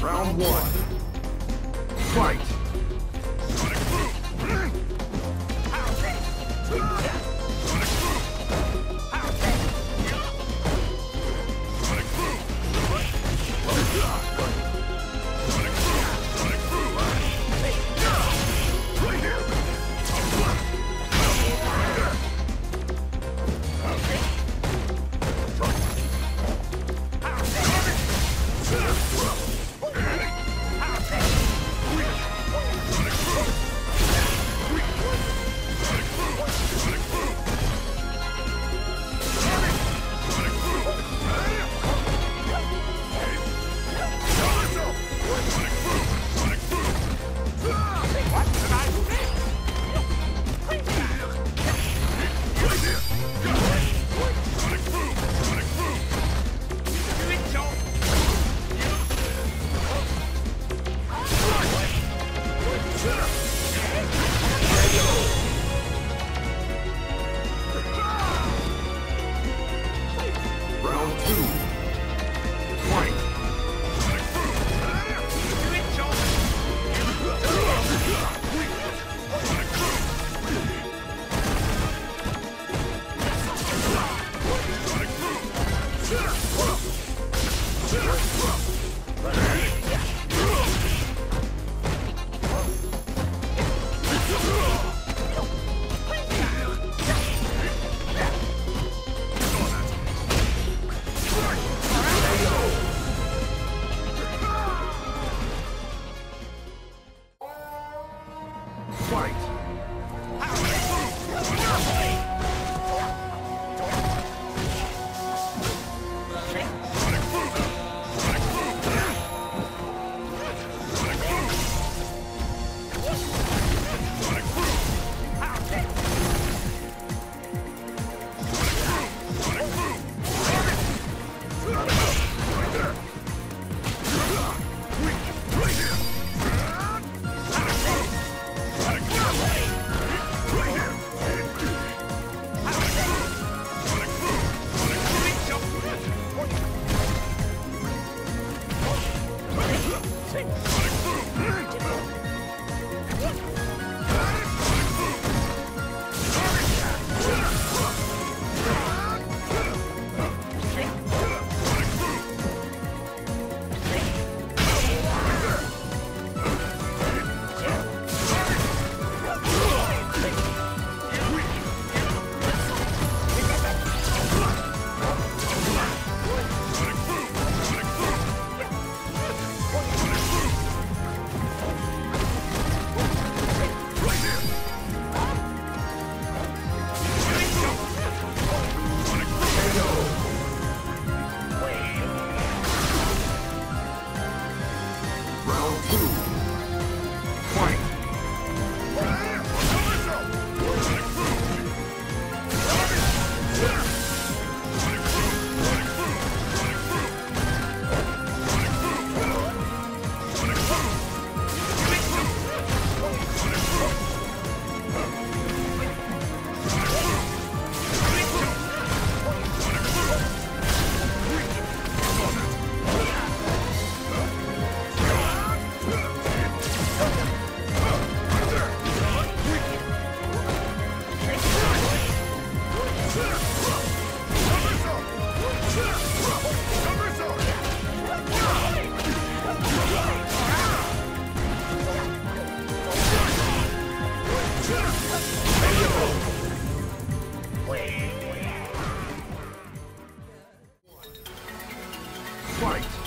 Round one. Fight! Fight!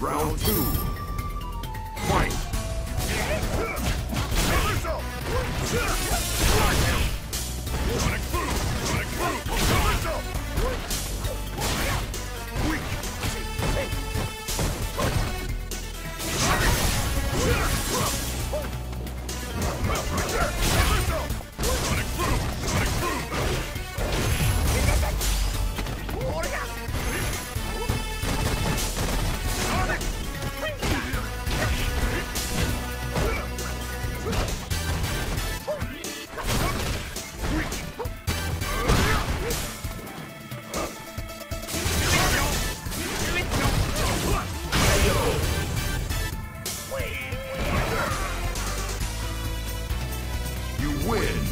Round two. Fight! Win!